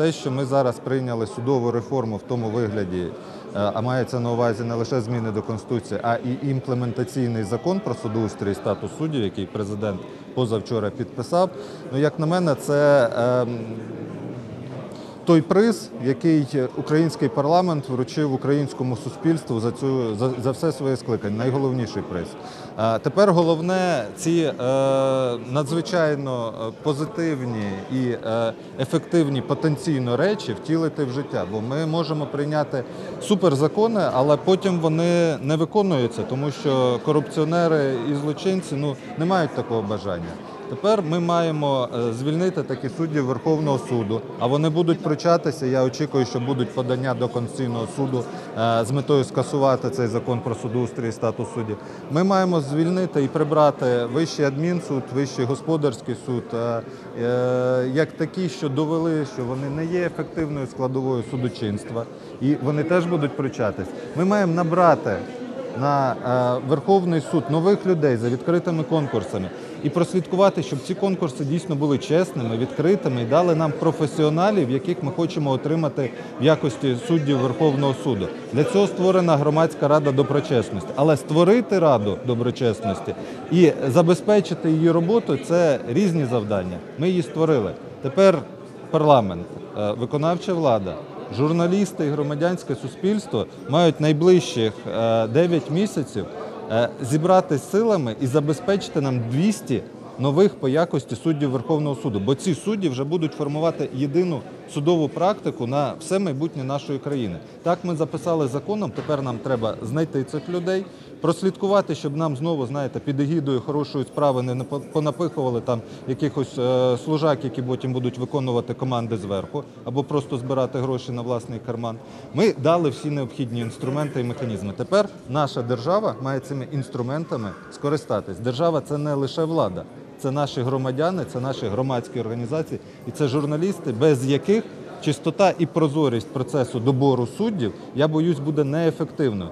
те, що ми зараз прийняли судову реформу в тому вигляді, е, а мається на увазі не лише зміни до Конституції, а і імплементаційний закон про судоустрій статус суддів, який президент позавчора підписав. Ну, як на мене, це ем, той приз, який український парламент вручив українському суспільству за цю за, за все своє скликання. Найголовніший приз. А тепер головне ці е, надзвичайно е, позитивні і е, ефективні потенційно речі втілити в життя. Бо ми можемо прийняти суперзакони, але потім вони не виконуються, тому що корупціонери і злочинці ну не мають такого бажання. Тепер ми маємо е, звільнити такі суддів Верховного суду, а вони будуть пручатися. Я очікую, що будуть подання до Конституційного суду е, з метою скасувати цей закон про судоустрій і статус суддів. Ми маємо звільнити і прибрати вищий адмінсуд, вищий господарський суд, е, як такі, що довели, що вони не є ефективною складовою судочинства, і вони теж будуть пручатись. Ми маємо набрати на Верховний суд нових людей за відкритими конкурсами і прослідкувати, щоб ці конкурси дійсно були чесними, відкритими і дали нам професіоналів, яких ми хочемо отримати в якості суддів Верховного суду. Для цього створена громадська рада доброчесності. Але створити раду доброчесності і забезпечити її роботу це різні завдання. Ми її створили. Тепер парламент, е, виконавча влада. Журналісти і громадянське суспільство мають найближчих е, 9 місяців е, зібрати силами і забезпечити нам 200 нових по якості суддів Верховного суду. Бо ці судді вже будуть формувати єдину судову практику на все майбутнє нашої країни. Так ми записали законом. Тепер нам треба знайти цих людей, прослідкувати, щоб нам знову знаєте під егідою хорошої справи не понапихували там якихось е, служак, які потім будуть виконувати команди зверху, або просто збирати гроші на власний карман. Ми дали всі необхідні інструменти і механізми. Тепер наша держава має цими інструментами скористатись. Держава це не лише влада. Це наші громадяни, це наші громадські організації і це журналісти, без яких чистота і прозорість процесу добору суддів, я боюсь, буде неефективною.